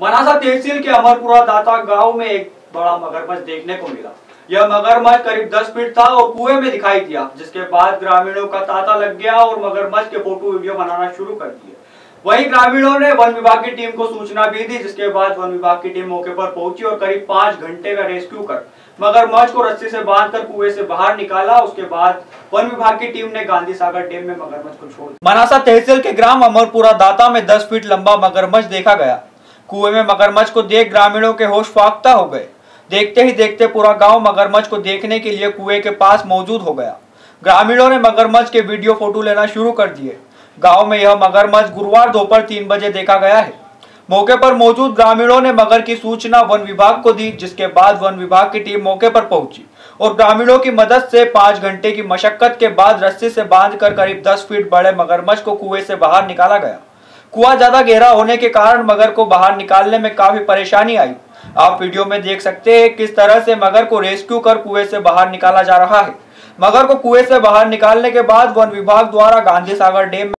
मनासा तहसील के अमरपुरा दाता गाँव में एक बड़ा मगरमच्छ देखने को मिला। यह मगरमच्छ करीब 10 फीट था और कुएँ में दिखाई दिया, जिसके बाद ग्रामीणों का तांता लग गया और मगरमच्छ के फ़ोटो वीडियो बनाना शुरू कर दिए। वहीं ग्रामीणों ने वन विभाग की टीम को सूचना भी दी, जिसके बाद वन विभाग की टीम मौके पर पहुँची और करीब पाँच घंटे का रेस्क्यू कर मगरमच्छ को रस्सी से बांधकर कुएँ से बाहर निकाला। उसके बाद वन विभाग की टीम ने गांधी सागर डैम में मगरमच्छ को छोड़ मनासा तहसील के ग्राम अमरपुरा दाता में 10 फीट लंबा मगरमच्छ देखा गया। कुएँ में मगरमच्छ को देख ग्रामीणों के होश फाख्ता हो गए। देखते ही देखते पूरा गाँव मगरमच्छ को देखने के लिए कुएँ के पास मौजूद हो गया। ग्रामीणों ने मगरमच्छ के वीडियो फ़ोटो लेना शुरू कर दिए। गाँव में यह मगरमच्छ गुरुवार दोपहर तीन बजे देखा गया है। मौके पर मौजूद ग्रामीणों ने मगर की सूचना वन विभाग को दी, जिसके बाद वन विभाग की टीम मौके पर पहुँची और ग्रामीणों की मदद से पाँच घंटे की मशक्कत के बाद रस्सी से बांधकर करीब दस फीट बड़े मगरमच्छ को कुएँ से बाहर निकाला गया। कुआ ज़्यादा गहरा होने के कारण मगर को बाहर निकालने में काफ़ी परेशानी आई। आप वीडियो में देख सकते हैं किस तरह से मगर को रेस्क्यू कर कुएँ से बाहर निकाला जा रहा है। मगर को कुएँ से बाहर निकालने के बाद वन विभाग द्वारा गांधी सागर डैम